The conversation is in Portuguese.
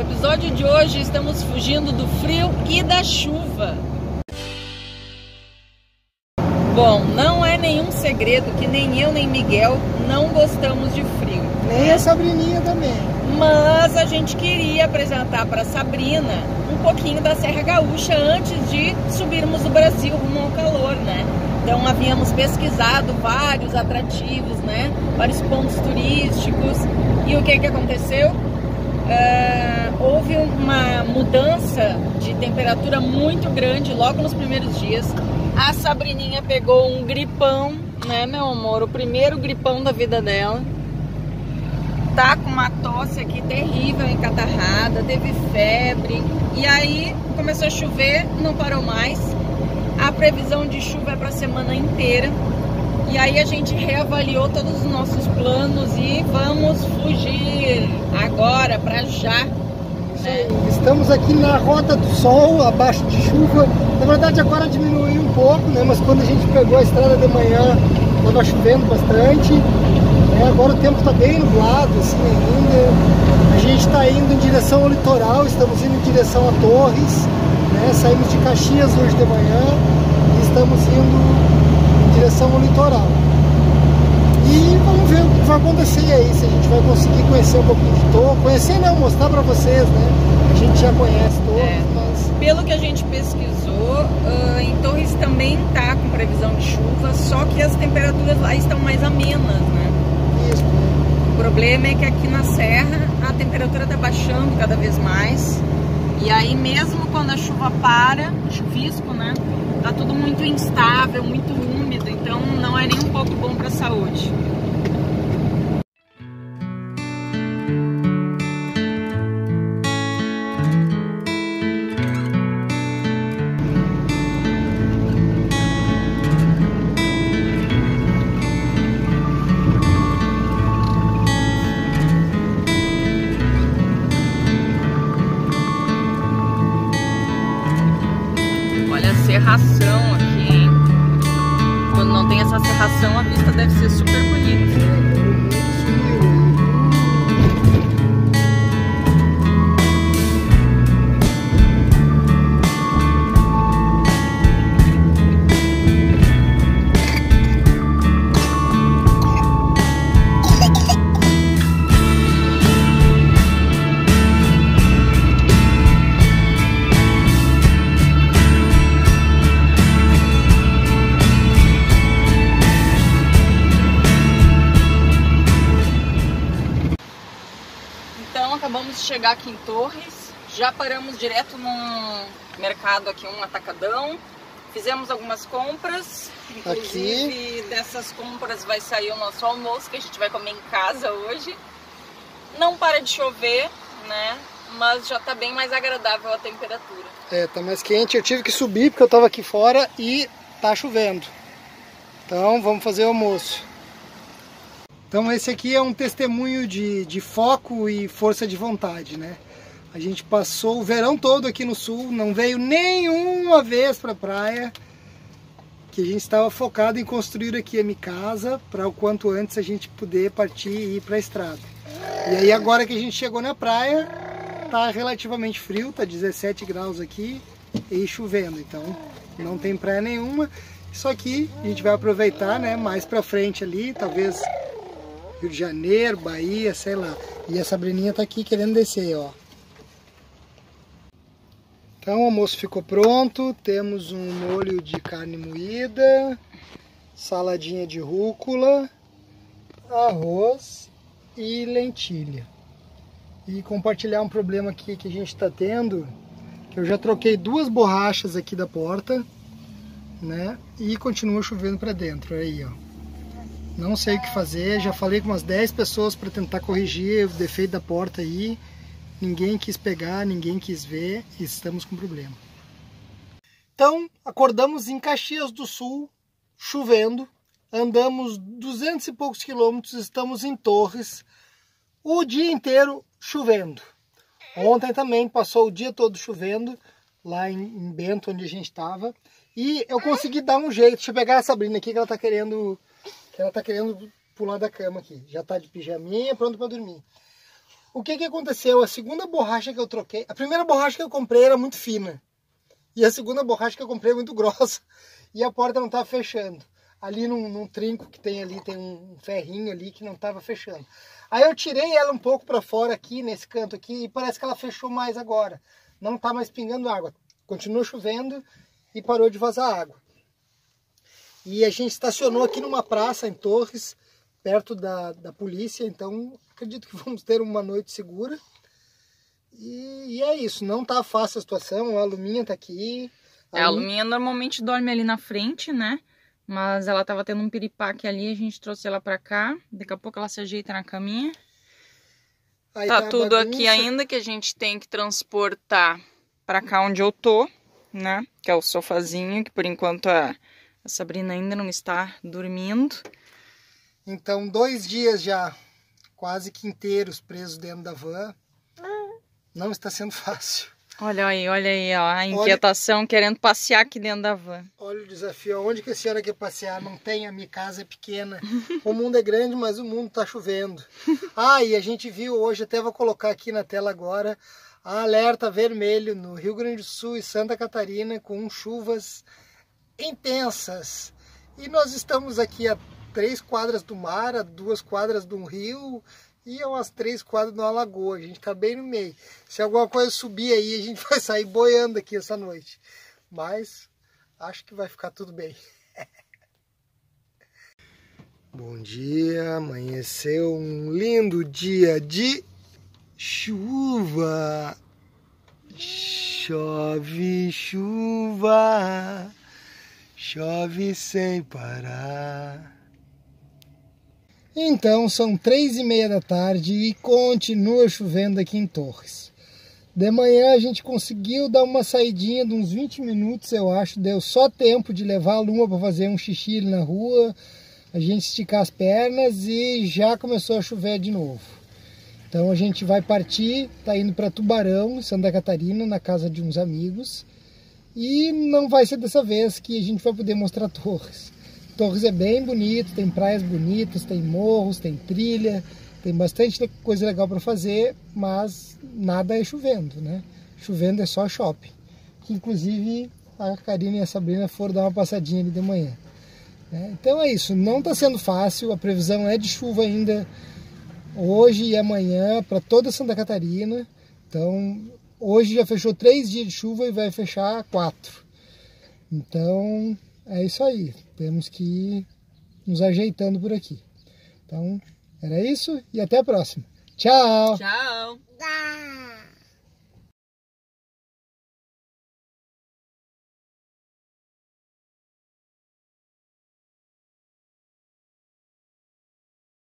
episódio de hoje estamos fugindo do frio e da chuva. Bom, não é nenhum segredo que nem eu nem Miguel não gostamos de frio. Nem a Sabrininha também. Mas a gente queria apresentar para Sabrina um pouquinho da Serra Gaúcha antes de subirmos o Brasil rumo ao calor, né? Então havíamos pesquisado vários atrativos, né? Vários pontos turísticos. E o que que aconteceu? Mudança de temperatura muito grande logo nos primeiros dias. A Sabrininha pegou um gripão, né, meu amor? O primeiro gripão da vida dela. Tá com uma tosse aqui terrível, encatarrada, teve febre. E aí começou a chover, não parou mais. A previsão de chuva é para a semana inteira. E aí a gente reavaliou todos os nossos planos e vamos fugir agora para já. Estamos aqui na Rota do Sol, abaixo de chuva. Na verdade agora diminuiu um pouco, né? Mas quando a gente pegou a estrada de manhã, estava chovendo bastante. Né? Agora o tempo está bem nublado, assim ainda. A gente está indo em direção ao litoral, estamos indo em direção a Torres. Né? Saímos de Caxias hoje de manhã e estamos indo direção ao litoral. E vamos ver o que vai acontecer aí, se a gente vai conseguir conhecer um pouquinho de Torres. Conhecer não, mostrar para vocês, né? A gente já conhece Torres, é. mas... Pelo que a gente pesquisou, uh, em Torres também tá com previsão de chuva, só que as temperaturas lá estão mais amenas, né? Isso. O problema é que aqui na Serra a temperatura tá baixando cada vez mais. E aí mesmo quando a chuva para, chuvisco, né? Tá tudo muito instável, muito úmido, então não é nem um pouco bom para a saúde. serração aqui, hein? Quando não tem essa serração, a vista deve ser super bonita. Chegar aqui em Torres, já paramos direto num mercado aqui, um atacadão, fizemos algumas compras, inclusive aqui. dessas compras vai sair o nosso almoço que a gente vai comer em casa hoje. Não para de chover, né? Mas já tá bem mais agradável a temperatura. É, tá mais quente. Eu tive que subir porque eu tava aqui fora e tá chovendo. Então vamos fazer o almoço. Então esse aqui é um testemunho de, de foco e força de vontade, né? A gente passou o verão todo aqui no sul, não veio nenhuma vez para a praia, que a gente estava focado em construir aqui a minha casa para o quanto antes a gente poder partir e ir para a estrada. E aí agora que a gente chegou na praia, tá relativamente frio, tá 17 graus aqui e chovendo, então não tem praia nenhuma. Isso aqui a gente vai aproveitar, né, mais para frente ali, talvez Rio de Janeiro, Bahia, sei lá. E a Sabrininha tá aqui querendo descer, ó. Então o almoço ficou pronto. Temos um molho de carne moída, saladinha de rúcula, arroz e lentilha. E compartilhar um problema aqui que a gente está tendo, que eu já troquei duas borrachas aqui da porta, né? E continua chovendo para dentro, aí ó. Não sei o que fazer, já falei com umas 10 pessoas para tentar corrigir o defeito da porta aí. Ninguém quis pegar, ninguém quis ver e estamos com problema. Então, acordamos em Caxias do Sul, chovendo. Andamos 200 e poucos quilômetros, estamos em Torres. O dia inteiro chovendo. Ontem também passou o dia todo chovendo, lá em Bento, onde a gente estava. E eu consegui dar um jeito. Deixa eu pegar a Sabrina aqui, que ela está querendo ela tá querendo pular da cama aqui. Já tá de pijaminha, pronto para dormir. O que que aconteceu? A segunda borracha que eu troquei, a primeira borracha que eu comprei era muito fina. E a segunda borracha que eu comprei é muito grossa. E a porta não estava fechando. Ali num, num, trinco que tem ali, tem um ferrinho ali que não estava fechando. Aí eu tirei ela um pouco para fora aqui, nesse canto aqui, e parece que ela fechou mais agora. Não está mais pingando água. Continua chovendo e parou de vazar água. E a gente estacionou aqui numa praça em Torres, perto da, da polícia, então acredito que vamos ter uma noite segura. E, e é isso, não tá fácil a situação, a Luminha tá aqui. A, é, a Luminha normalmente dorme ali na frente, né? Mas ela tava tendo um piripaque ali, a gente trouxe ela pra cá. Daqui a pouco ela se ajeita na caminha. Aí tá, tá tudo bagunça. aqui ainda que a gente tem que transportar pra cá onde eu tô, né? Que é o sofazinho, que por enquanto a, a Sabrina ainda não está dormindo. Então, dois dias já quase que inteiros presos dentro da van. Não está sendo fácil. Olha aí, olha aí, ó, a inquietação olha, querendo passear aqui dentro da van. Olha o desafio, onde que a senhora quer passear? Não tem, a minha casa é pequena. o mundo é grande, mas o mundo está chovendo. Ah, e a gente viu hoje, até vou colocar aqui na tela agora, a alerta vermelho no Rio Grande do Sul e Santa Catarina com chuvas intensas. E nós estamos aqui a três quadras do mar, a duas quadras de um rio e umas três quadras de uma lagoa. A gente está bem no meio. Se alguma coisa subir aí, a gente vai sair boiando aqui essa noite. Mas acho que vai ficar tudo bem. Bom dia, amanheceu um lindo dia de chuva. Chove chuva, chove sem parar. Então são três e meia da tarde e continua chovendo aqui em Torres. De manhã a gente conseguiu dar uma saidinha de uns 20 minutos, eu acho. Deu só tempo de levar a Luma para fazer um xixi na rua, a gente esticar as pernas e já começou a chover de novo. Então a gente vai partir, tá indo para Tubarão, Santa Catarina, na casa de uns amigos. E não vai ser dessa vez que a gente vai poder mostrar Torres. Torres é bem bonito, tem praias bonitas, tem morros, tem trilha, tem bastante coisa legal para fazer, mas nada é chovendo, né? Chovendo é só shopping. Que inclusive a Karina e a Sabrina foram dar uma passadinha ali de manhã. Né? Então é isso, não está sendo fácil, a previsão é de chuva ainda hoje e amanhã para toda Santa Catarina. Então hoje já fechou três dias de chuva e vai fechar quatro. Então é isso aí. Temos que ir nos ajeitando por aqui. Então, era isso e até a próxima. Tchau! Tchau!